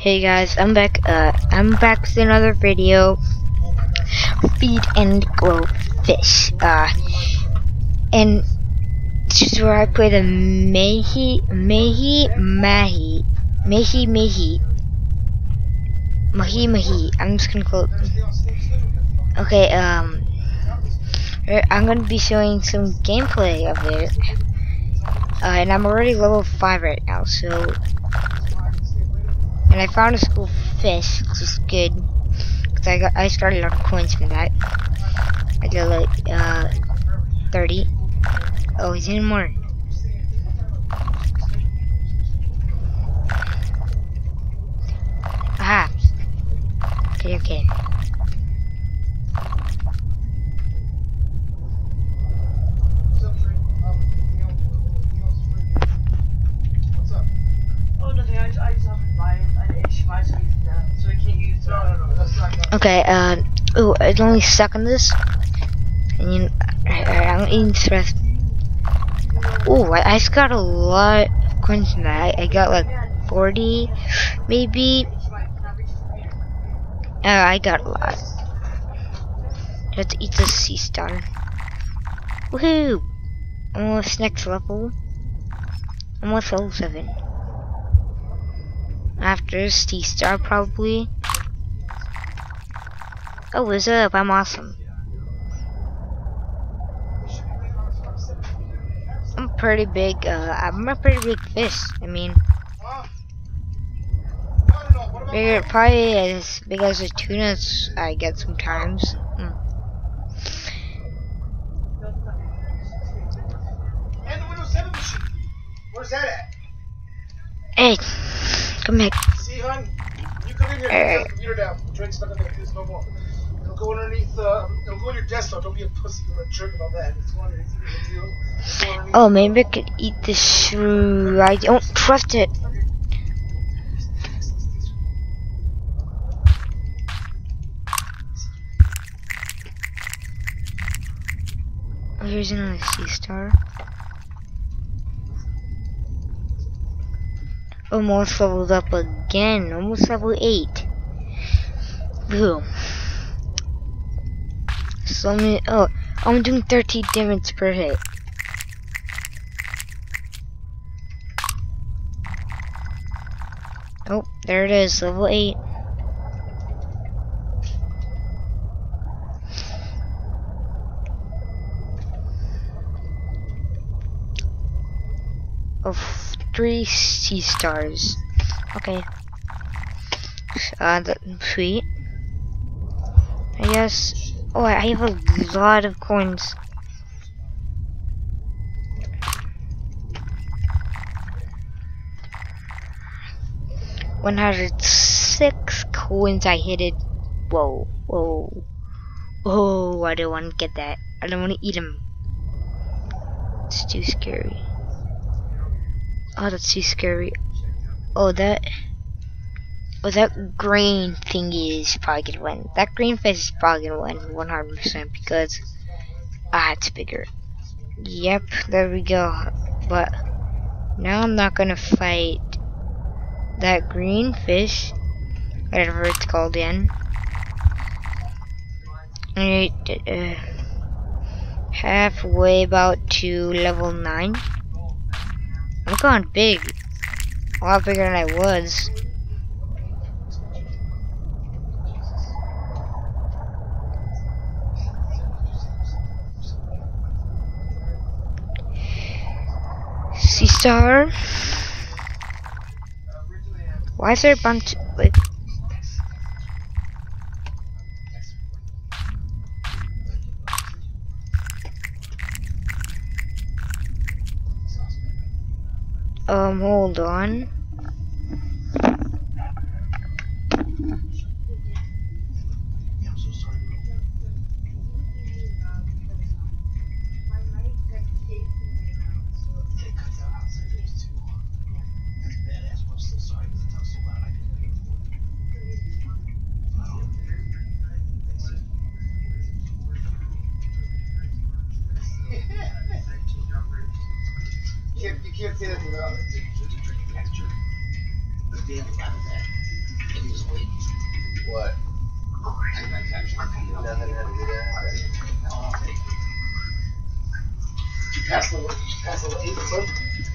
Hey guys, I'm back. Uh, I'm back with another video. Feed and grow fish. Uh, and this is where I play the Mehi Mehi Mahi Mehi Mehi Mahi Mahi. I'm just gonna call. It. Okay. Um, I'm gonna be showing some gameplay of it. Uh, and I'm already level five right now, so and I found a school fish, which is good. Cause I got I started on coins from that. I got like uh 30. Oh, he's in more. Aha. Okay, okay. Okay, uh, oh, it's only on this. I, I'm eating stress. Oh, I, I just got a lot of coins from that. I, I got like 40, maybe. Uh, I got a lot. To eat the sea star. Woohoo! Almost next level. Almost level 7. After sea star, probably. Oh, what's up? I'm awesome. I'm pretty big, uh, I'm a pretty big fish. I mean, bigger, probably as big as the tunas I get sometimes. Hmm. Where's that at? Hey, come back. See, hun? You come in here, the computer down. Drake's not gonna do this no more. It'll go underneath, uh, it'll go on your desktop. Don't be a pussy. You're a jerk about that. It's going underneath. It'll go underneath. Oh, maybe I could eat the shrew. I don't trust it. Oh, here's another sea star. Almost leveled up again. Almost level 8. Boom. So. Oh, I'm doing 30 damage per hit. Oh, there it is, level 8. Of three sea stars. Okay. Uh, sweet. I guess. Oh, I have a lot of coins. One hundred six coins. I hit it. Whoa, whoa, Oh, I don't want to get that. I don't want to eat them. It's too scary. Oh, that's too scary. Oh, that. Oh, that green thingy is probably gonna win. That green fish is probably gonna win 100% because ah, it's bigger. Yep, there we go. But now I'm not gonna fight that green fish, whatever it's called in. Alright, uh, halfway about to level 9. I'm going big. A lot bigger than I was. Sea star. Why is there a bunch like Um hold on.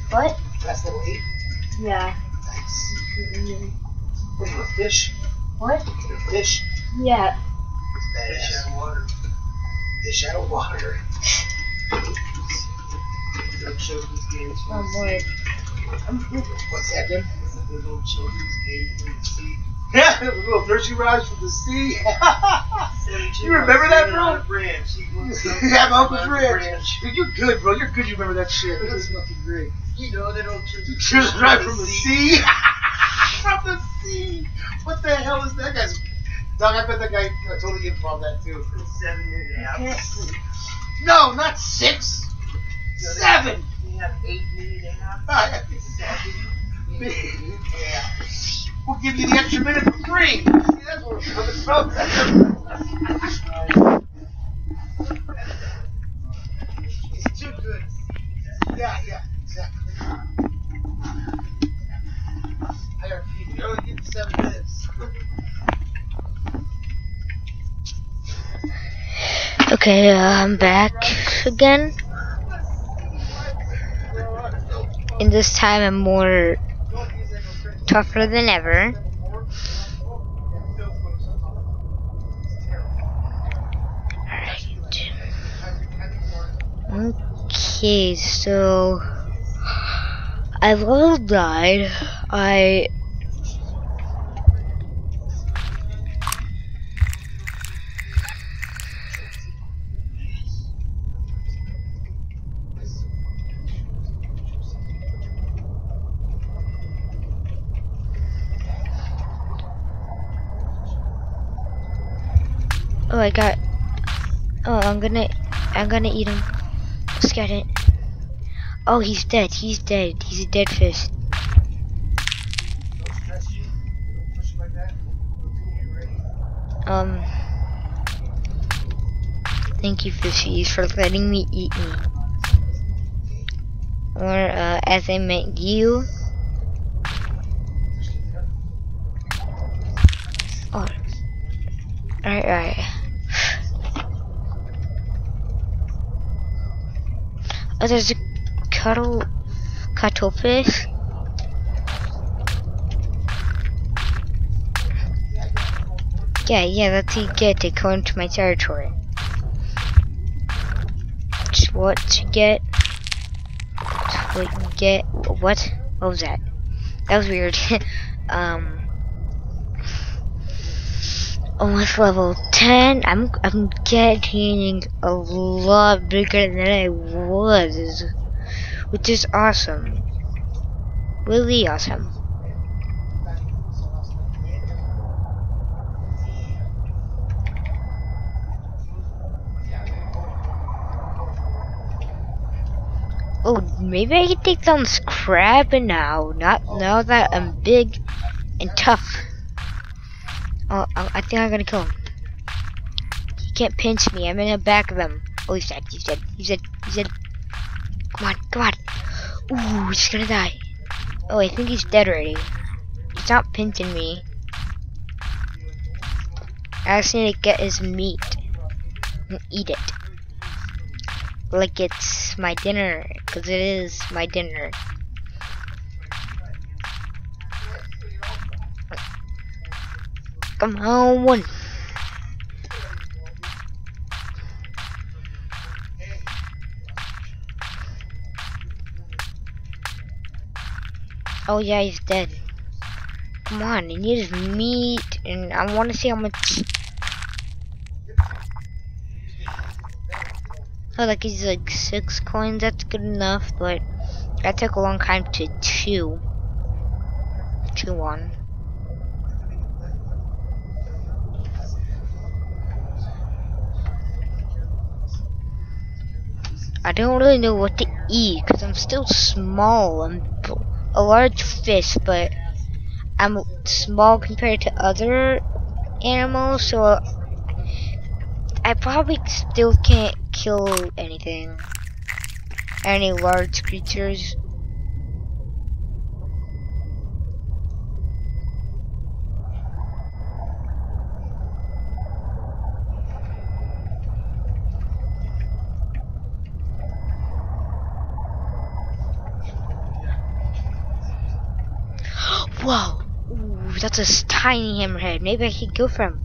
What? Passed level 8? Yeah. Nice. Mm-hmm. What, you a fish? What? You a fish? Yeah. Fish out of water. Fish out of water. Don't show these games from Oh, boy. What's that, Jim? Those little children's games from the sea. Yeah, the little nursery rhymes from the sea. you remember that, bro? yeah, my Uncle Branch. Dude, you're good, bro. You're good. You remember that shit. That's fucking great. You know they don't choose Just right from the sea. from the sea. What the hell is that guy's? Dog, I bet that guy uh, totally improv that too. Seven and a half. No, not six. Seven. You have eight minute and a half. Ah, Seven. Yeah. We'll give you the extra minute for free. See, that's where we're coming from. Okay, uh, I'm back again. And this time I'm more tougher than ever. Alright. Okay, so I level died. I Oh, I got. Oh, I'm gonna. I'm gonna eat him. Let's get it. Oh, he's dead. He's dead. He's a dead fish. Um. Thank you, fishies, for letting me eat me. Or, uh, as I meant you. Oh. Alright, alright. Oh, there's a cuddle cuttlefish. Yeah, yeah, that's you get to come into my territory. It's what you get. It's what you get. What? What was that? That was weird. um. Almost level 10. I'm I'm getting a lot bigger than I was, which is awesome. Really awesome. Oh, maybe I can take down this now. Not now that I'm big and tough. I, I think I'm gonna kill him. He can't pinch me. I'm in the back of him. Oh, he's dead. He's dead. He's dead. He's dead. Come on. Come on. Ooh, he's gonna die. Oh, I think he's dead already. He's not pinching me. I just need to get his meat and eat it. Like it's my dinner, because it is my dinner. On. Oh yeah, he's dead. Come on, he needs meat, and I want to see how much. Oh, like he's like six coins. That's good enough, but that took a long time to chew. Chew on. I don't really know what to eat because I'm still small. I'm a large fish, but I'm small compared to other animals, so I probably still can't kill anything. Any large creatures. Whoa! Ooh, that's a tiny hammerhead. Maybe I could go for him.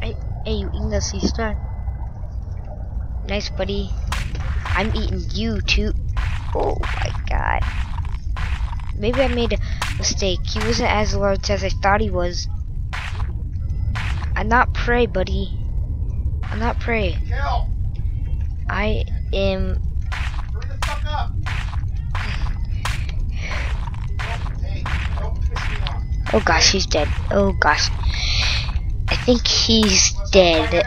Hey, hey, you eating the sea star? Nice, buddy. I'm eating you too. Oh my god. Maybe I made a mistake. He wasn't as large as I thought he was. I'm not prey, buddy. I'm not prey. I am. Hurry the fuck up! Hey, don't piss me off. Oh gosh, he's dead. Oh gosh. I think he's dead.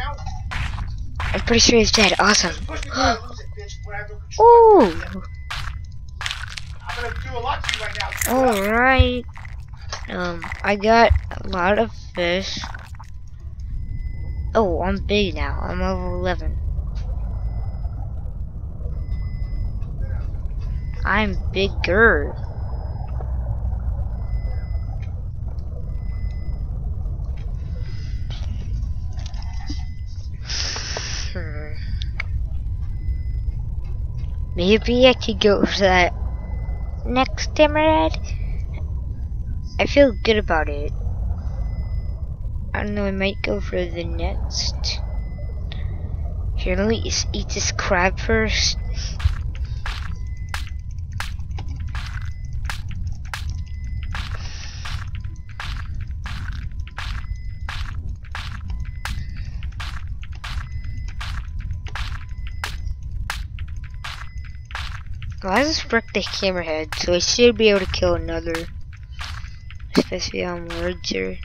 I'm pretty sure he's dead. Awesome. Ooh. Alright. Um, I got a lot of fish. Oh, I'm big now. I'm level 11. I'm bigger. Hmm. Maybe I could go for that next emerald. I feel good about it. I don't know, I might go for the next. Here, let me eat this crab first. I just wrecked the hammerhead, so I should be able to kill another. Especially on larger.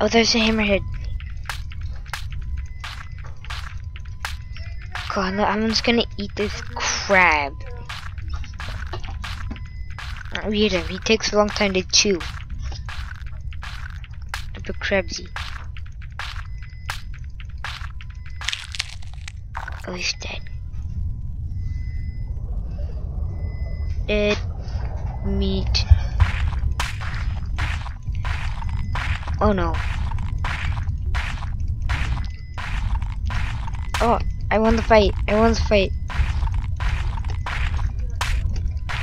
Oh, there's a hammerhead. God, no, I'm just gonna eat this crab. I'll eat him. He takes a long time to chew. The crabsy. Oh, he's dead. Dead meat. Oh no. Oh, I won the fight. I won the fight.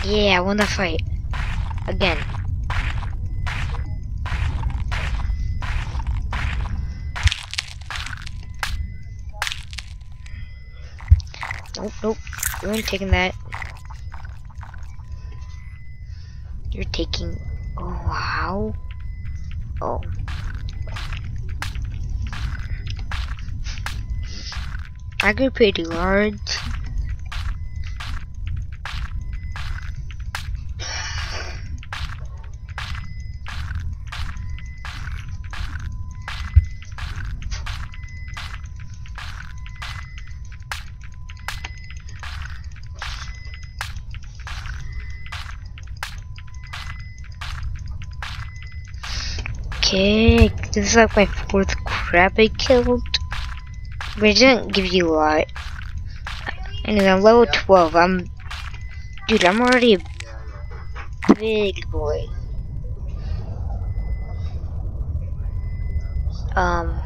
Yeah, I won the fight. Again. Nope, nope. You ain't taking that. You're taking. Oh, how? Oh. I grew pretty large. Okay, this is like my fourth crab I killed. But it didn't give you a lot. Anyway, I'm level 12. I'm. Dude, I'm already a big boy. Um.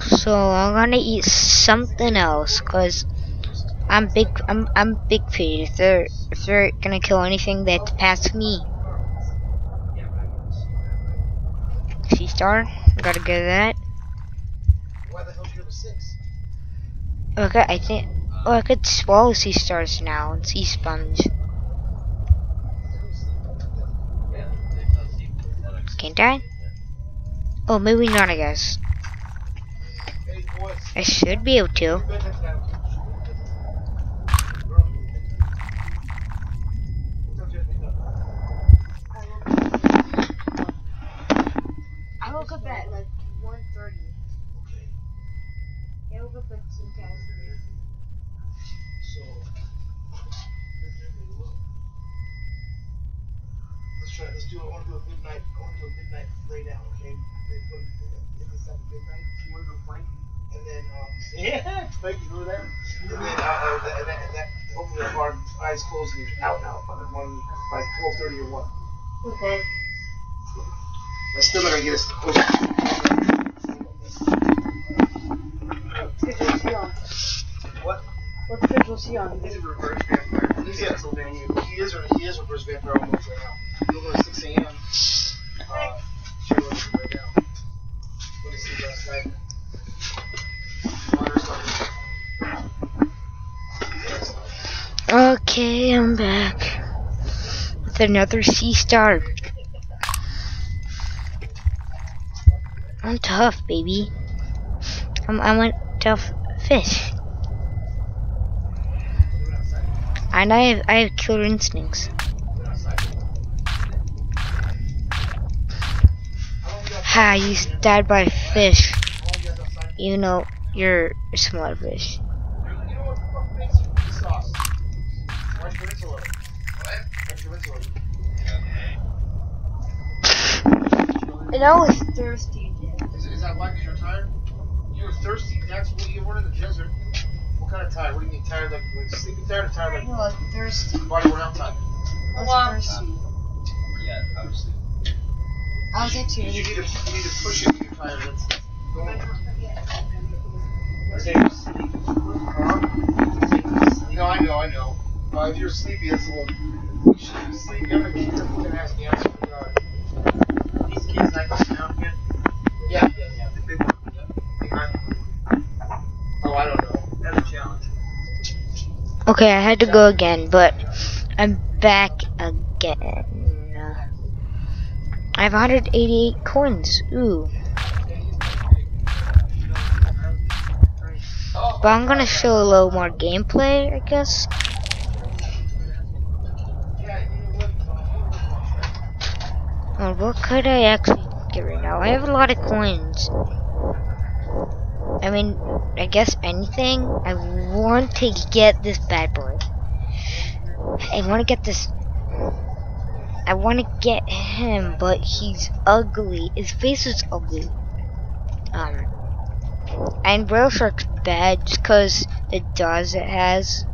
So I'm gonna eat something else, cause I'm big. I'm I'm big feet. If they're if they're gonna kill anything that's past me, sea star. Gotta get that. Why the hell do you have a six? Okay, I think. Oh, I could swallow sea stars now and sea sponge. Can't I? Oh, maybe not. I guess I should be able to. I woke up at two guys. So, let's try. Let's do. I want to do a midnight. I want to do a midnight lay down. Okay. Hit this at midnight. You want to go plank? And then, um, yeah, plank. You know that. And then, uh, uh, and that, and that hopefully our eyes closed and you're out now by by twelve thirty or one. Okay. That's still not gonna get us close. What? What schedule was he on? He's a reverse vampire. He's in Pennsylvania. He is, he is a reverse vampire almost right now. He'll go to 6 a.m. Uh, sure what right now. What did he last night? Okay, I'm back with another sea star. I'm tough, baby. I'm I'm a tough fish, and I have I have killer instincts. Ha! You stabbed by a fish, even though you're a smaller fish. You know what the fuck makes the sauce? Why'd you rinse a little? What? Why'd you rinse a little? And I was thirsty. Is, is that why? Because you're tired? You were thirsty. That's what you were in the desert. What kind of tired? What do you mean tired? Like like sleeping tired or tired like was thirsty. body worn out tired? I was thirsty. Yeah, obviously. I was You, itchy. you need to you need to push it when you're tired. That's go on. Say you're sleepy. Huh? No, I know, I know. Uh, if you're sleepy, that's a little. You should be sleepy. I'm gonna keep your fucking ass down. I swear to God. These kids like to sound good. Yeah, yeah, yeah. The big one. Yeah. Behind. Oh, I don't know. That's a challenge. Okay, I had to go again, but I'm back again. I have 188 coins. Ooh. But I'm gonna show a little more gameplay, I guess. Oh, what could I actually get right now? I have a lot of coins. I mean, I guess anything. I want to get this bad boy. I want to get this. I want to get him, but he's ugly. His face is ugly. Um, and Whale Shark's bad just because the jaws it has.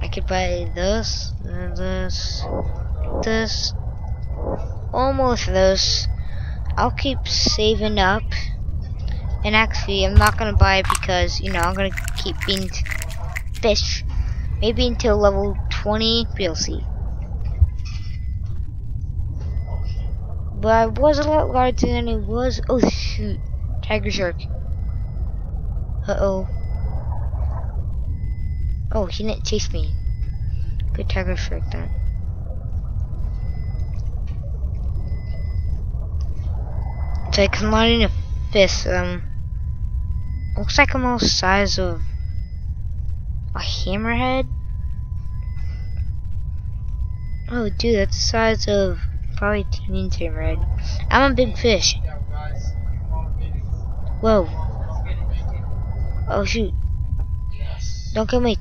I could buy this, this, this, almost this. I'll keep saving up. And actually, I'm not gonna buy it because, you know, I'm gonna keep being fish. Maybe until level 20, we'll see. But I was a lot larger than it was. Oh shoot. Tiger shark. Uh oh. Oh, he didn't chase me. Good tiger shark then. Like I'm not in a fist. Um, looks like I'm all size of a hammerhead. Oh, dude, that's the size of probably teenage hammerhead. I'm a big fish. Whoa. Oh shoot! Don't kill me.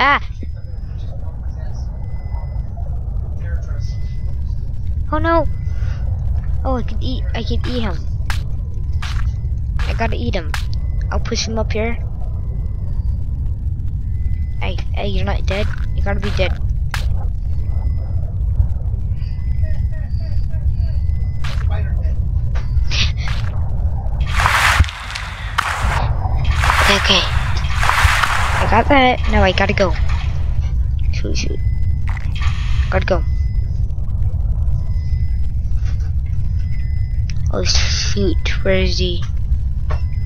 Ah! Oh no! Oh, I can eat. I can eat him. I gotta eat him. I'll push him up here. Hey, hey, you're not dead. You gotta be dead. Okay, okay. I got that. Now I gotta go. Shoot, shoot. Gotta go. Oh shoot, where is he?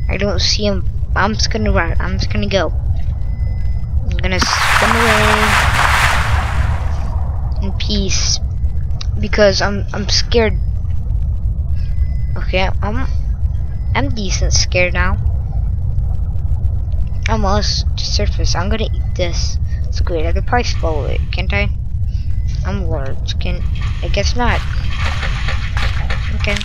I don't see him. I'm just gonna run. I'm just gonna go. I'm gonna swim away in peace because I'm I'm scared. Okay, I'm I'm decent scared now. I'm almost to surface. I'm gonna eat this. Great. I could probably swallow it, can't I? I'm large. Can I guess not. Okay.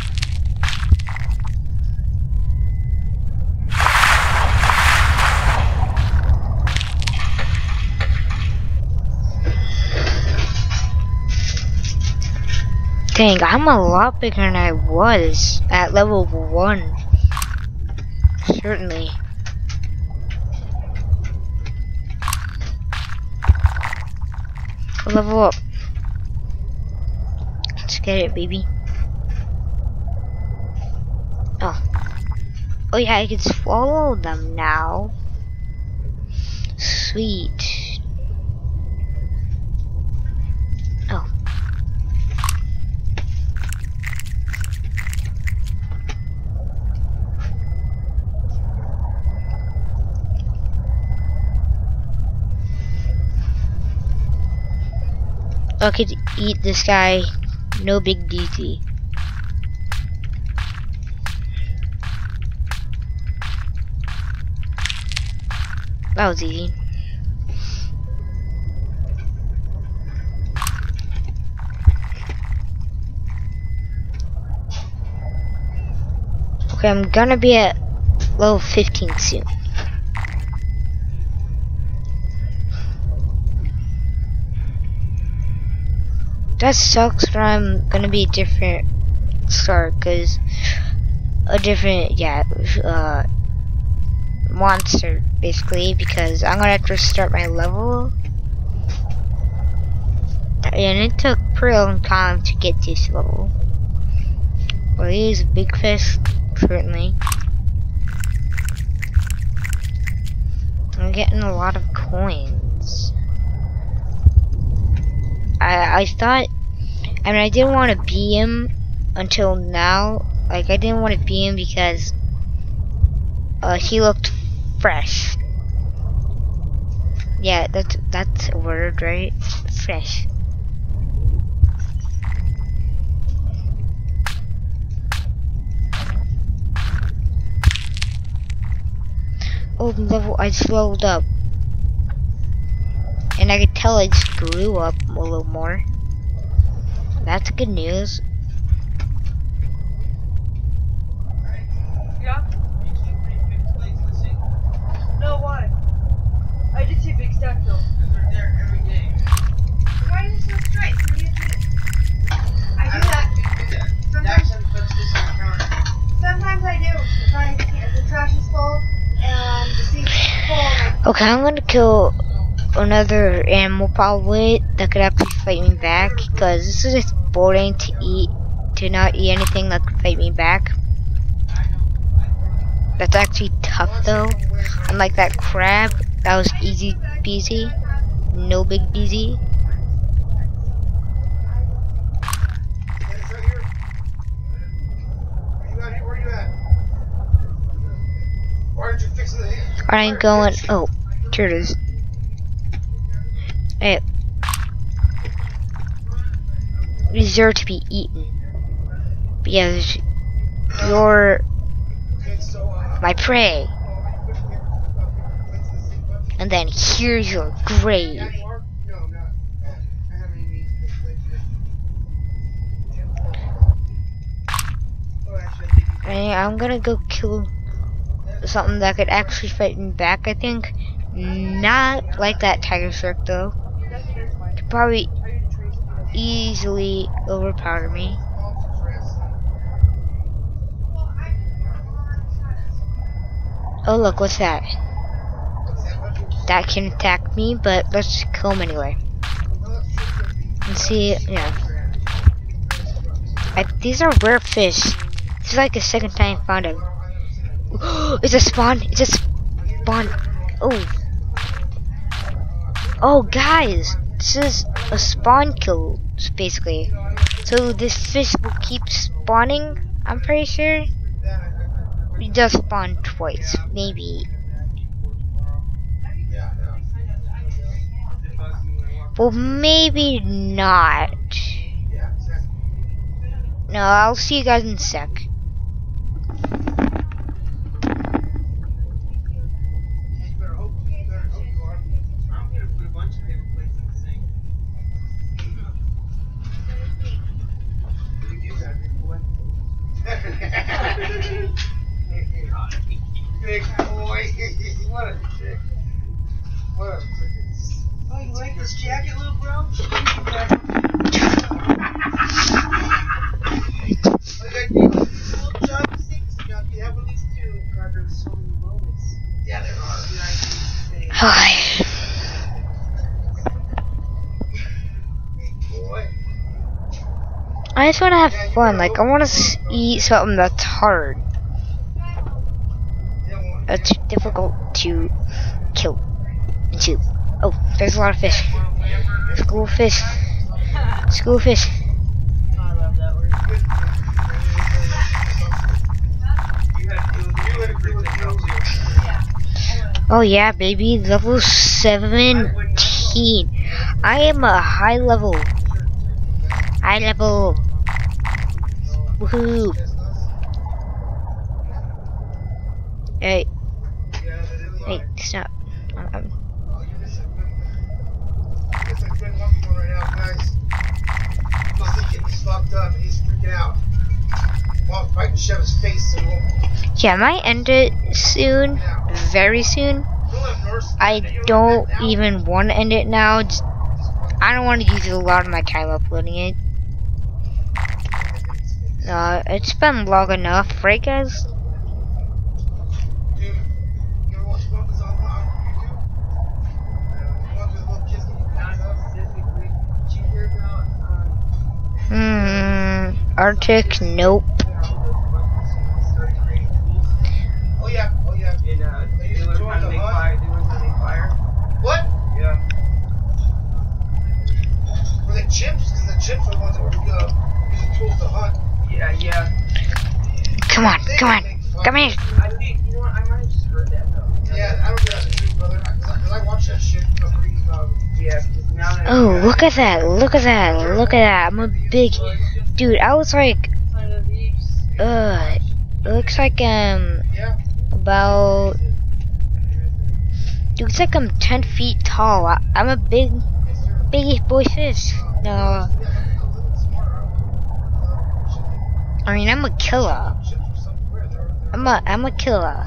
Dang, I'm a lot bigger than I was at level 1. Certainly. Level up. Let's get it, baby. Oh. Oh yeah, I can swallow them now. Sweet. Oh. I could eat this guy, no big DT. That was easy. Okay, I'm gonna be at level 15 soon. That sucks, but I'm gonna be a different start, cause a different, yeah, uh, monster, basically, because I'm gonna have to start my level. And it took pretty long time to get this level. Well, he's a big fish, certainly. I'm getting a lot of coins. I I thought, I mean, I didn't want to be him until now. Like, I didn't want to be him because uh, he looked fresh. Yeah, that's that's a word, right? Fresh. Oh, level I slowed up, and I could tell I just grew up a little more. That's good news. Yeah? No, why? I did see a big stack though. Why are you so straight? What do you do? I do that. Sometimes, sometimes I do. If I if the trash is full and the sink's full, Okay, I'm gonna kill another animal probably that could actually fight me back because this is just boring to eat to not eat anything that could fight me back. That's actually tough though. Unlike that crab, that was easy peasy. No big peasy. Dennis, right here. Are you out here? Where you at? Aren't you fixing the hand? I'm going oh, here it is. Hey. Deserve to be eaten. because you're my prey. And then here's your grave. It. I'm gonna go kill something that could actually fight me back, I think. Not like that tiger shark though. Probably easily overpower me. Oh look, what's that? That can attack me, but let's kill him anyway. And see, yeah. I, these are rare fish. This is like the second time I found him. it's a spawn. It's a spawn. Oh. Oh, guys. This is a spawn kill, basically. So this fish will keep spawning, I'm pretty sure. It does spawn twice, maybe. Well, maybe not. No, I'll see you guys in a sec. I'm gonna put a bunch of paper plates in the sink. Big boy. What a dick. What a freaking. Oh, you like this jacket, little bro? Yeah, there are. Hi. I just want to have fun. Like, I want to eat something that's hard. Uh, it's difficult to kill and. Oh, there's a lot of fish. School fish. School fish. Oh yeah, baby, level 17. I am a high level. High level. Woohoo. Hey, yeah, I might end it soon. Very soon. I don't even want to end it now. Just, I don't want to use a lot of my time uploading it. Uh, it's been long enough, right guys? Hmm, Arctic, nope. Oh yeah, oh yeah. And uh, they learned how to make fire. They learned how to make fire. What? Yeah. Were they chips? Because the chips are the ones that were uh, using tools to hunt. Yeah, yeah. Come on, come on, come here. I think you know what? I might have just heard that though. Yeah, I don't get that too, brother. Because I, watched that shit. uh, pretty, on, come on, come here. Oh, look at that, look at that, look at that. I'm a big dude. I was like, uh, it looks like um about. Dude, it's like I'm 10 feet tall. I, I'm a big, big boy fish. No, I mean I'm a killer. I'm a, I'm a killer.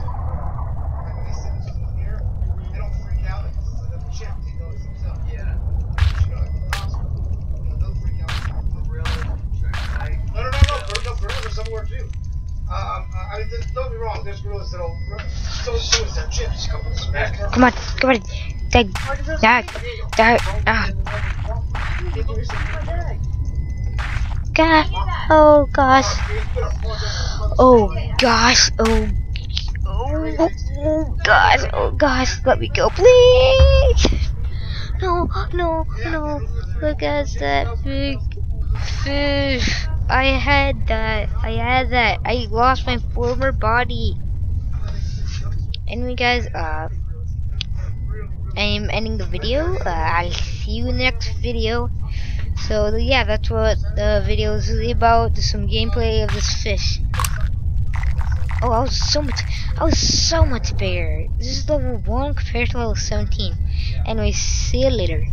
Come on. Come on. Dad, dad, dad, ah, Oh gosh, oh gosh, oh, oh, oh gosh, oh gosh, let me go, please. No, no, no, look at that big fish. I had that, I had that, I lost my former body. Anyway guys, uh, I am ending the video. Uh, I'll see you in the next video. So yeah, that's what the video is about. Some gameplay of this fish. Oh, I was so much. I was so much bigger. This is level one compared to level 17. Anyway, see you later.